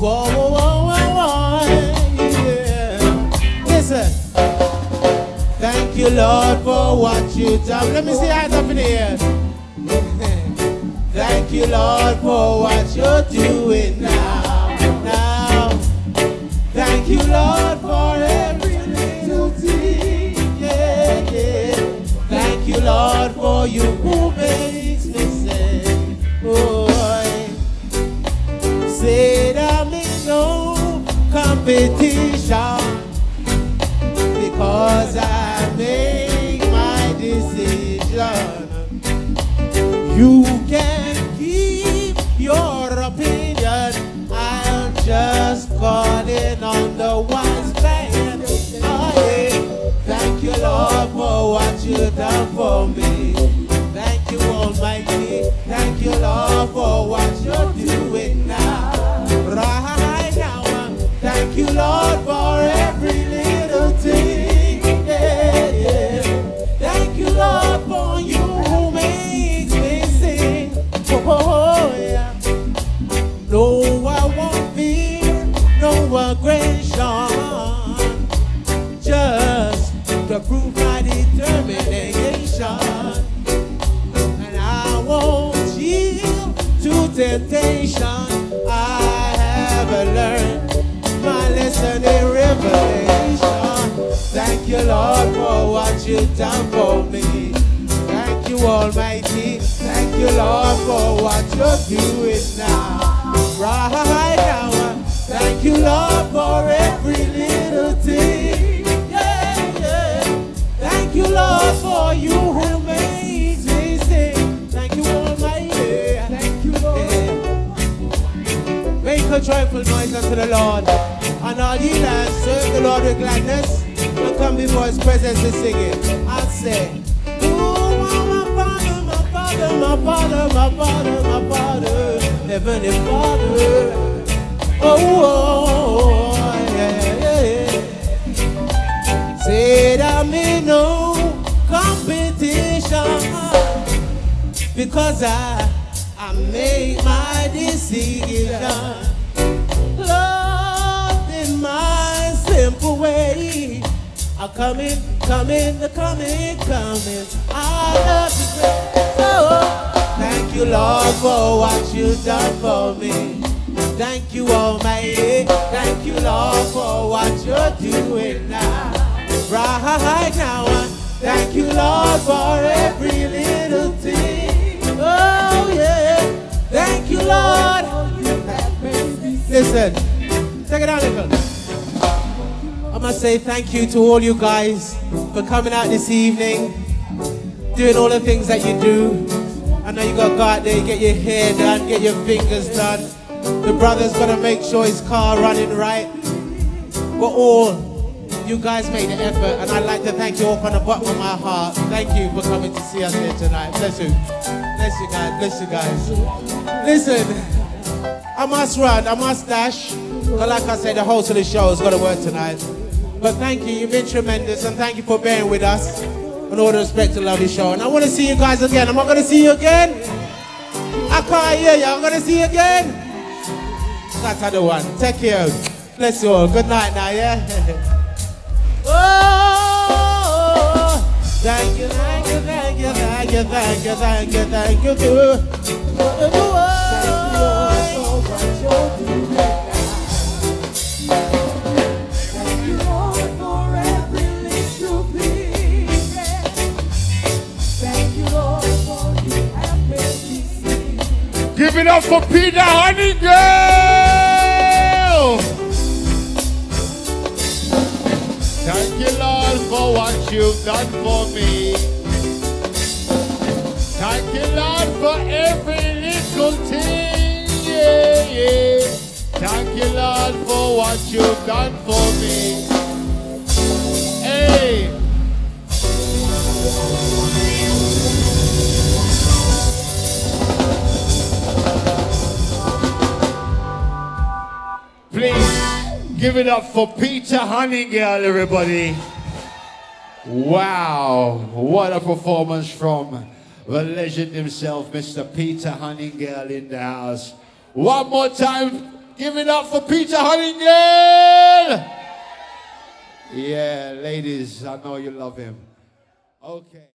Whoa, whoa, whoa, whoa, whoa, yeah. Listen. Thank you, Lord, for what you done. Let me see hands up in the air. Thank you, Lord, for what you're doing now. Now. Thank you, Lord, competition because I make my decision. You can keep your opinion. I'm just calling on the wise man. Oh, yeah. Thank you, Lord, for what you done for me. No aggression. Just to prove my determination. And I won't yield to temptation. I have learned my lesson in revelation. Thank you, Lord, for what you've done for me. Thank you, Almighty. Thank you, Lord, for what you're doing now. Right. Thank you, Lord, for every little thing. Yeah, yeah. Thank you, Lord, for you who makes me sing. Thank you, Almighty. Thank you, Lord. Make a joyful noise unto the Lord. And all ye lands, serve the Lord with gladness. And come before his presence to sing it. I'll say, my Father, my Father, my Father, my Father, Heavenly Father. Oh, oh, oh, yeah, yeah, yeah. That me no competition because I I made my decision. Lord, in my simple way, I come in, come in, come in, come in. I love you. So, oh, thank you, Lord, for what you've done for me. Thank you, Almighty. Thank you, Lord, for what you're doing now. Right now. Thank you, Lord, for every little thing. Oh, yeah. Thank you, Lord. Listen, take it down, little. I must say thank you to all you guys for coming out this evening, doing all the things that you do. I know you got to go out there, get your hair done, get your fingers done. The brother's gonna make sure his car running right. But all you guys made the effort, and I'd like to thank you all from the bottom of my heart. Thank you for coming to see us here tonight. Bless you. Bless you guys. Bless you guys. Listen, I must run. I must dash. But like I said, the host of the show has got to work tonight. But thank you. You've been tremendous, and thank you for bearing with us. And all the respect to Lovely Show. And I want to see you guys again. Am I going to see you again? I can't hear you. I'm going to see you again. That's the one. Take care. Bless you all. Good night now, yeah? Oh, thank you, thank you, thank you, thank you, thank you, thank you, thank you, thank you. Give it up for Peter Hunnigale! Thank you, Lord, for what you've done for me. Thank you, Lord, for every little thing. Yeah, yeah. Thank you, Lord, for what you've done for me. Give it up for Peter Hunnigale, everybody. Wow, what a performance from the legend himself, Mr. Peter Hunnigale in the house. One more time, Give it up for Peter Hunnigale. Yeah, ladies, I know you love him. Okay.